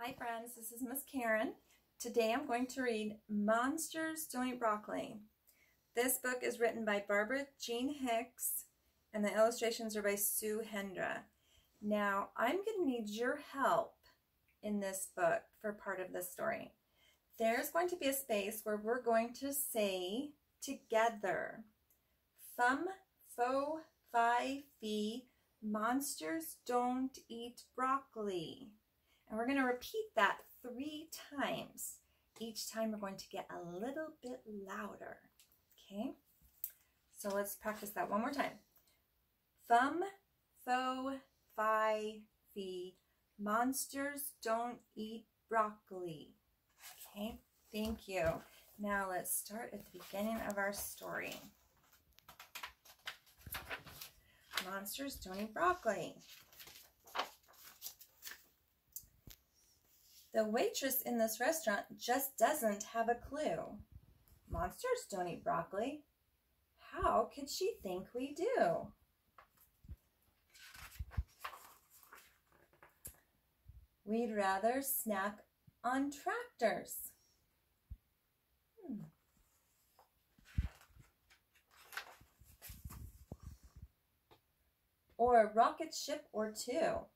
Hi friends, this is Miss Karyn. Today I'm going to read Monsters Don't Eat Broccoli. This book is written by Barbara Jean Hicks and the illustrations are by Sue Hendra. Now I'm going to need your help in this book for part of the story. There's going to be a space where we're going to say together, Fum, Fo, Fi, Fi, Monsters Don't Eat Broccoli. And we're going to repeat that three times. Each time we're going to get a little bit louder. Okay? So let's practice that one more time. Thumb, fo, fi, fi. Monsters don't eat broccoli. Okay, thank you. Now let's start at the beginning of our story. Monsters don't eat broccoli. The waitress in this restaurant just doesn't have a clue. Monsters don't eat broccoli. How could she think we do? We'd rather snack on tractors. Hmm. Or a rocket ship or two.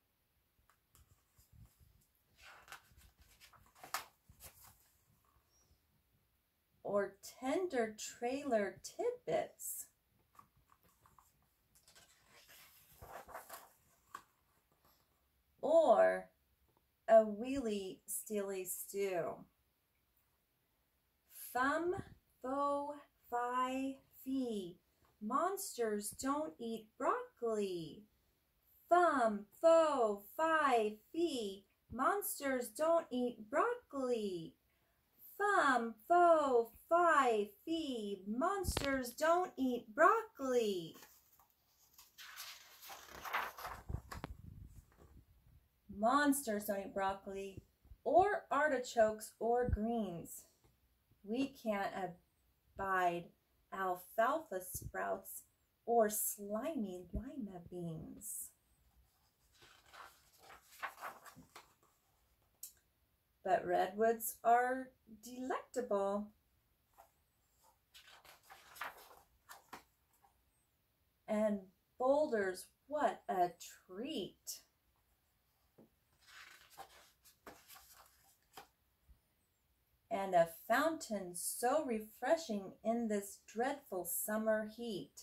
or trailer tidbits. Or a wheelie steely stew. Fum, fo, fi, fee. Monsters don't eat broccoli. Fum, fo, fi, fee. Monsters don't eat broccoli. Fum, fo, fi, fee. Monsters don't eat broccoli. Monsters don't eat broccoli or artichokes or greens. We can't abide alfalfa sprouts or slimy lima beans. But redwoods are delectable. And boulders, what a treat. And a fountain so refreshing in this dreadful summer heat.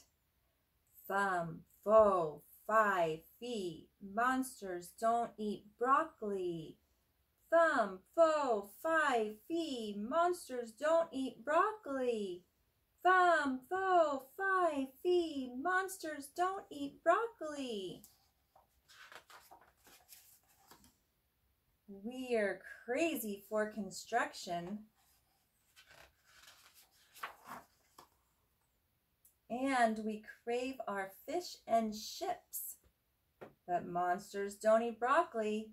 Fum, fo, fi, fee, monsters don't eat broccoli. Fee, monsters don't eat broccoli. Fum, fo, fi, fee, monsters don't eat broccoli. We're crazy for construction. And we crave our fish and ships. But monsters don't eat broccoli.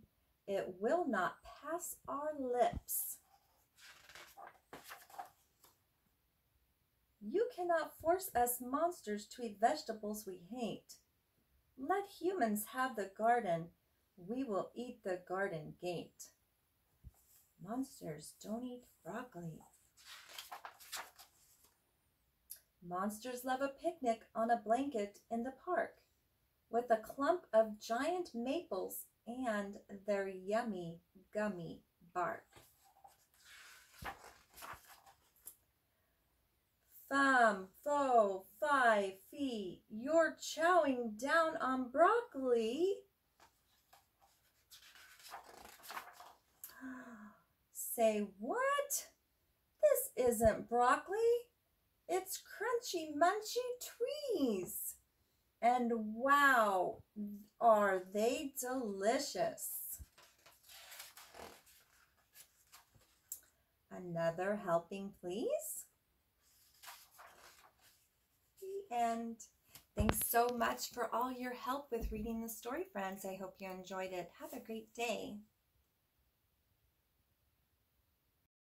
It will not pass our lips. You cannot force us monsters to eat vegetables we hate. Let humans have the garden. We will eat the garden gate. Monsters don't eat broccoli. Monsters love a picnic on a blanket in the park with a clump of giant maples and their yummy gummy bark. Fum, fo, fi, fee, you're chowing down on broccoli. Say what? This isn't broccoli. It's crunchy, munchy trees. And wow, are they delicious. Another helping, please. The end. Thanks so much for all your help with reading the story, friends. I hope you enjoyed it. Have a great day.